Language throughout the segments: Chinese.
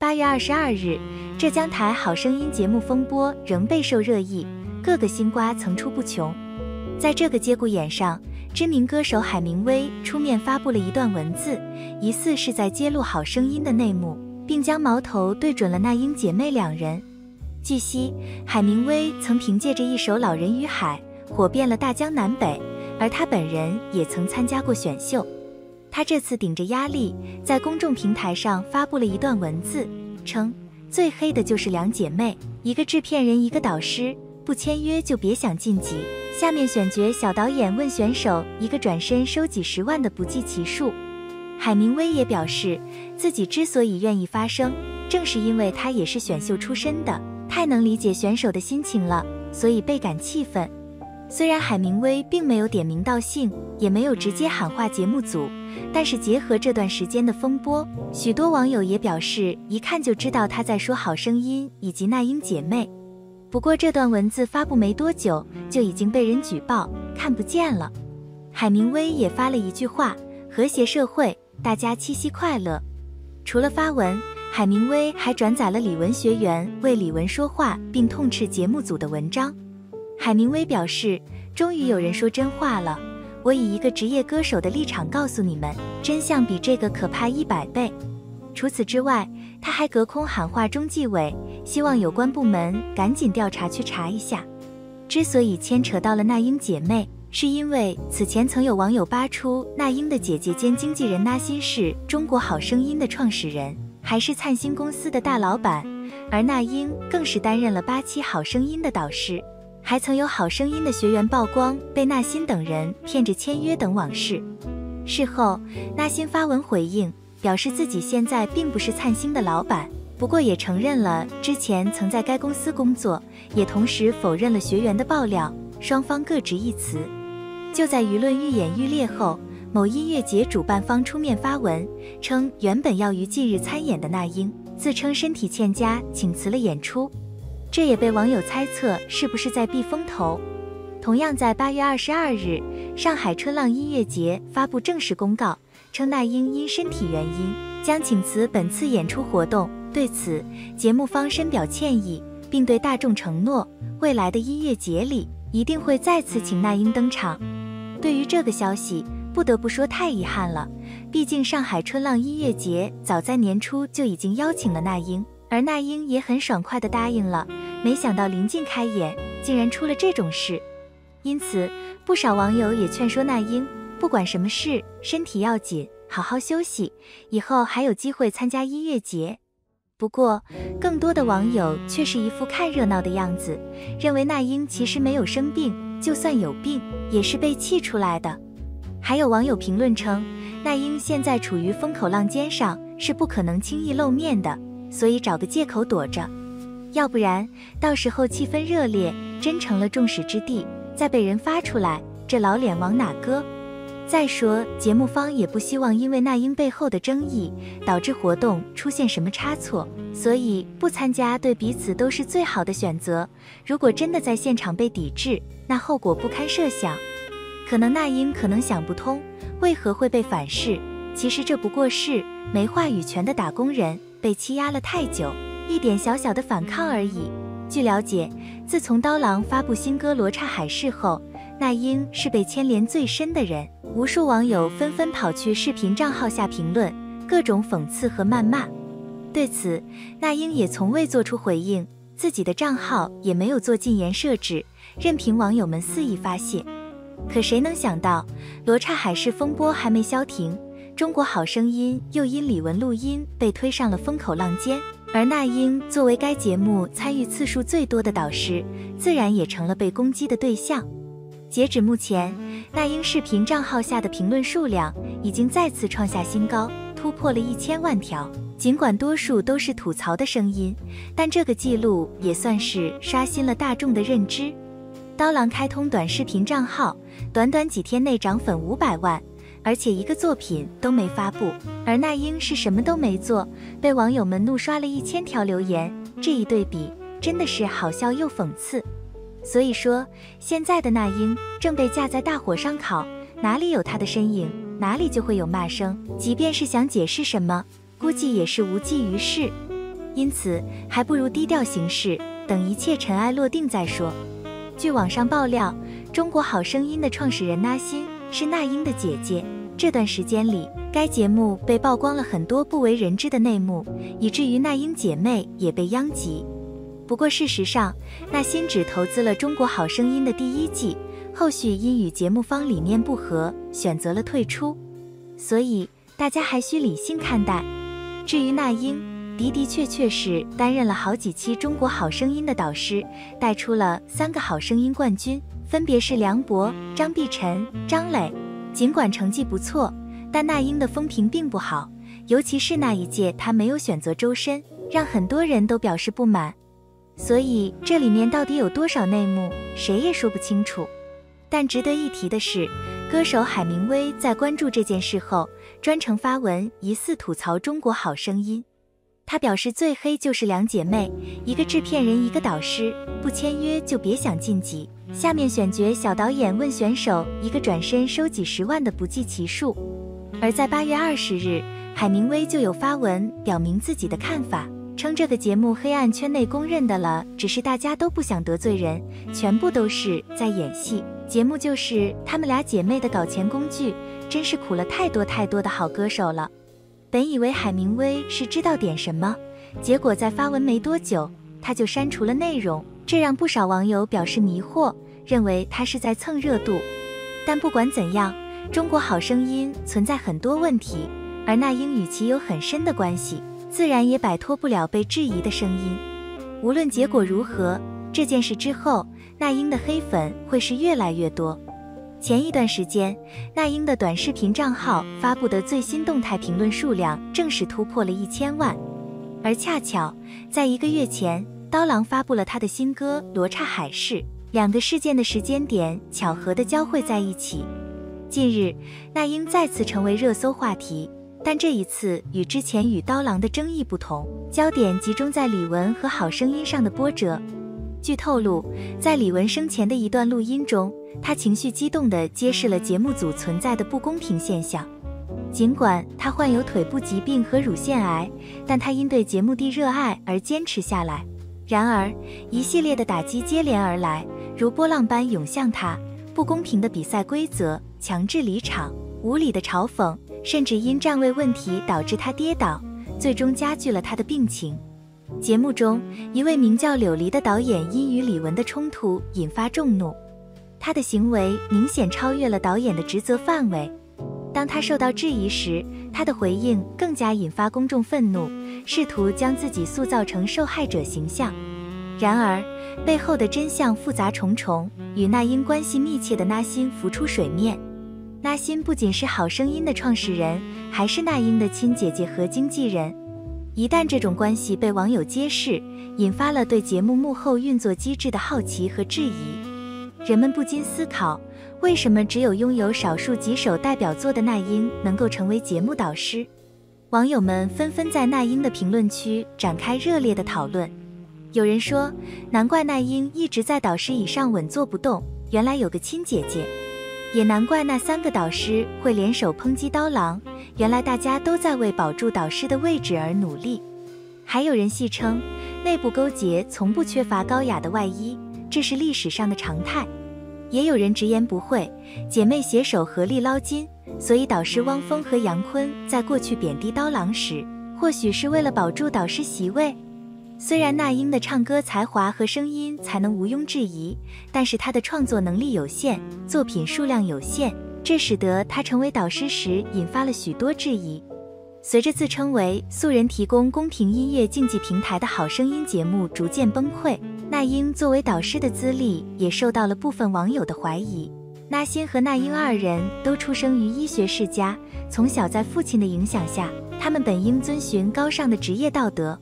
八月二十二日，浙江台《好声音》节目风波仍备受热议，各个新瓜层出不穷。在这个节骨眼上，知名歌手海明威出面发布了一段文字，疑似是在揭露《好声音》的内幕，并将矛头对准了那英姐妹两人。据悉，海明威曾凭借着一首《老人与海》火遍了大江南北，而他本人也曾参加过选秀。他这次顶着压力，在公众平台上发布了一段文字，称最黑的就是两姐妹，一个制片人，一个导师，不签约就别想晋级。下面选角小导演问选手，一个转身收几十万的不计其数。海明威也表示，自己之所以愿意发声，正是因为他也是选秀出身的，太能理解选手的心情了，所以倍感气愤。虽然海明威并没有点名道姓，也没有直接喊话节目组，但是结合这段时间的风波，许多网友也表示，一看就知道他在说《好声音》以及那英姐妹。不过这段文字发布没多久，就已经被人举报看不见了。海明威也发了一句话：“和谐社会，大家七夕快乐。”除了发文，海明威还转载了李玟学员为李玟说话并痛斥节目组的文章。海明威表示：“终于有人说真话了。我以一个职业歌手的立场告诉你们，真相比这个可怕一百倍。”除此之外，他还隔空喊话中纪委，希望有关部门赶紧调查去查一下。之所以牵扯到了那英姐妹，是因为此前曾有网友扒出那英的姐姐兼经纪人那欣是中国好声音的创始人，还是灿星公司的大老板，而那英更是担任了八期好声音的导师。还曾有好声音的学员曝光被那欣等人骗着签约等往事。事后，那欣发文回应，表示自己现在并不是灿星的老板，不过也承认了之前曾在该公司工作，也同时否认了学员的爆料，双方各执一词。就在舆论愈演愈烈后，某音乐节主办方出面发文称，原本要于近日参演的那英自称身体欠佳，请辞了演出。这也被网友猜测是不是在避风头。同样在八月二十二日，上海春浪音乐节发布正式公告，称那英因身体原因将请辞本次演出活动。对此，节目方深表歉意，并对大众承诺，未来的音乐节里一定会再次请那英登场。对于这个消息，不得不说太遗憾了，毕竟上海春浪音乐节早在年初就已经邀请了那英。而那英也很爽快地答应了，没想到临近开演，竟然出了这种事。因此，不少网友也劝说那英，不管什么事，身体要紧，好好休息，以后还有机会参加音乐节。不过，更多的网友却是一副看热闹的样子，认为那英其实没有生病，就算有病，也是被气出来的。还有网友评论称，那英现在处于风口浪尖上，是不可能轻易露面的。所以找个借口躲着，要不然到时候气氛热烈，真成了众矢之的，再被人发出来，这老脸往哪搁？再说节目方也不希望因为那英背后的争议导致活动出现什么差错，所以不参加对彼此都是最好的选择。如果真的在现场被抵制，那后果不堪设想。可能那英可能想不通为何会被反噬，其实这不过是没话语权的打工人。被欺压了太久，一点小小的反抗而已。据了解，自从刀郎发布新歌《罗刹海市》后，那英是被牵连最深的人。无数网友纷纷跑去视频账号下评论，各种讽刺和谩骂。对此，那英也从未做出回应，自己的账号也没有做禁言设置，任凭网友们肆意发泄。可谁能想到，《罗刹海市》风波还没消停。中国好声音又因李玟录音被推上了风口浪尖，而那英作为该节目参与次数最多的导师，自然也成了被攻击的对象。截止目前，那英视频账号下的评论数量已经再次创下新高，突破了一千万条。尽管多数都是吐槽的声音，但这个记录也算是刷新了大众的认知。刀郎开通短视频账号，短短几天内涨粉五百万。而且一个作品都没发布，而那英是什么都没做，被网友们怒刷了一千条留言。这一对比真的是好笑又讽刺。所以说，现在的那英正被架在大火上烤，哪里有她的身影，哪里就会有骂声。即便是想解释什么，估计也是无济于事。因此还不如低调行事，等一切尘埃落定再说。据网上爆料，《中国好声音》的创始人那欣是那英的姐姐。这段时间里，该节目被曝光了很多不为人知的内幕，以至于那英姐妹也被殃及。不过事实上，那新只投资了《中国好声音》的第一季，后续因与节目方理念不合，选择了退出。所以大家还需理性看待。至于那英，的的确确是担任了好几期《中国好声音》的导师，带出了三个好声音冠军，分别是梁博、张碧晨、张磊。尽管成绩不错，但那英的风评并不好，尤其是那一届她没有选择周深，让很多人都表示不满。所以这里面到底有多少内幕，谁也说不清楚。但值得一提的是，歌手海明威在关注这件事后，专程发文疑似吐槽《中国好声音》。他表示最黑就是两姐妹，一个制片人，一个导师，不签约就别想晋级。下面选角小导演问选手，一个转身收几十万的不计其数。而在八月二十日，海明威就有发文表明自己的看法，称这个节目黑暗圈内公认的了，只是大家都不想得罪人，全部都是在演戏，节目就是他们俩姐妹的搞钱工具，真是苦了太多太多的好歌手了。本以为海明威是知道点什么，结果在发文没多久，他就删除了内容。这让不少网友表示迷惑，认为他是在蹭热度。但不管怎样，中国好声音存在很多问题，而那英与其有很深的关系，自然也摆脱不了被质疑的声音。无论结果如何，这件事之后，那英的黑粉会是越来越多。前一段时间，那英的短视频账号发布的最新动态评论数量正式突破了一千万，而恰巧在一个月前。刀郎发布了他的新歌《罗刹海市》，两个事件的时间点巧合的交汇在一起。近日，那英再次成为热搜话题，但这一次与之前与刀郎的争议不同，焦点集中在李玟和《好声音》上的波折。据透露，在李玟生前的一段录音中，她情绪激动地揭示了节目组存在的不公平现象。尽管她患有腿部疾病和乳腺癌，但她因对节目的热爱而坚持下来。然而，一系列的打击接连而来，如波浪般涌向他。不公平的比赛规则、强制离场、无理的嘲讽，甚至因站位问题导致他跌倒，最终加剧了他的病情。节目中，一位名叫柳离的导演因与李玟的冲突引发众怒，他的行为明显超越了导演的职责范围。当他受到质疑时，他的回应更加引发公众愤怒，试图将自己塑造成受害者形象。然而，背后的真相复杂重重，与那英关系密切的那欣浮出水面。那欣不仅是好声音的创始人，还是那英的亲姐姐和经纪人。一旦这种关系被网友揭示，引发了对节目幕后运作机制的好奇和质疑，人们不禁思考。为什么只有拥有少数几首代表作的那英能够成为节目导师？网友们纷纷在那英的评论区展开热烈的讨论。有人说，难怪那英一直在导师椅上稳坐不动，原来有个亲姐姐；也难怪那三个导师会联手抨击刀郎，原来大家都在为保住导师的位置而努力。还有人戏称，内部勾结从不缺乏高雅的外衣，这是历史上的常态。也有人直言不讳，姐妹携手合力捞金，所以导师汪峰和杨坤在过去贬低刀郎时，或许是为了保住导师席位。虽然那英的唱歌才华和声音才能毋庸置疑，但是她的创作能力有限，作品数量有限，这使得她成为导师时引发了许多质疑。随着自称为素人提供公平音乐竞技平台的好声音节目逐渐崩溃。那英作为导师的资历也受到了部分网友的怀疑。那欣和那英二人都出生于医学世家，从小在父亲的影响下，他们本应遵循高尚的职业道德。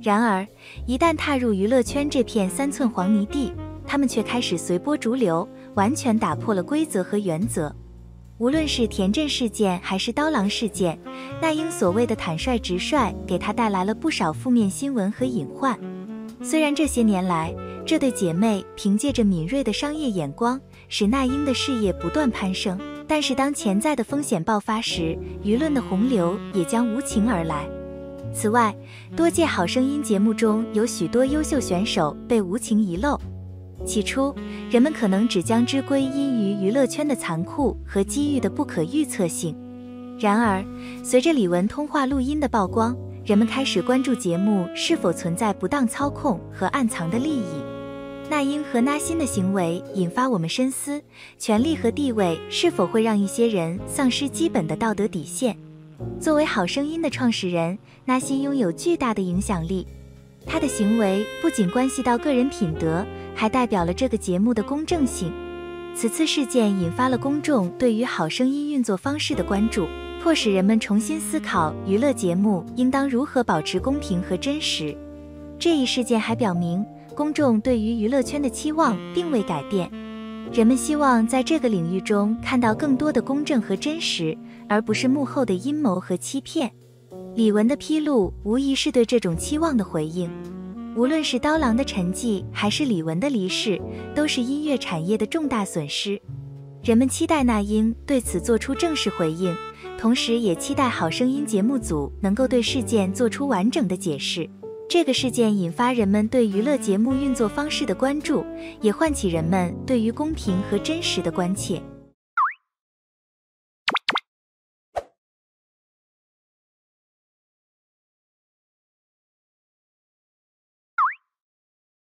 然而，一旦踏入娱乐圈这片三寸黄泥地，他们却开始随波逐流，完全打破了规则和原则。无论是田震事件还是刀郎事件，那英所谓的坦率直率，给他带来了不少负面新闻和隐患。虽然这些年来，这对姐妹凭借着敏锐的商业眼光，使那英的事业不断攀升，但是当潜在的风险爆发时，舆论的洪流也将无情而来。此外，多届《好声音》节目中有许多优秀选手被无情遗漏。起初，人们可能只将之归因于娱乐圈的残酷和机遇的不可预测性。然而，随着李玟通话录音的曝光，人们开始关注节目是否存在不当操控和暗藏的利益。那英和那欣的行为引发我们深思：权力和地位是否会让一些人丧失基本的道德底线？作为《好声音》的创始人，那欣拥有巨大的影响力。他的行为不仅关系到个人品德，还代表了这个节目的公正性。此次事件引发了公众对于《好声音》运作方式的关注，迫使人们重新思考娱乐节目应当如何保持公平和真实。这一事件还表明，公众对于娱乐圈的期望并未改变。人们希望在这个领域中看到更多的公正和真实，而不是幕后的阴谋和欺骗。李玟的披露无疑是对这种期望的回应。无论是刀郎的沉寂，还是李玟的离世，都是音乐产业的重大损失。人们期待那英对此做出正式回应，同时也期待《好声音》节目组能够对事件做出完整的解释。这个事件引发人们对娱乐节目运作方式的关注，也唤起人们对于公平和真实的关切。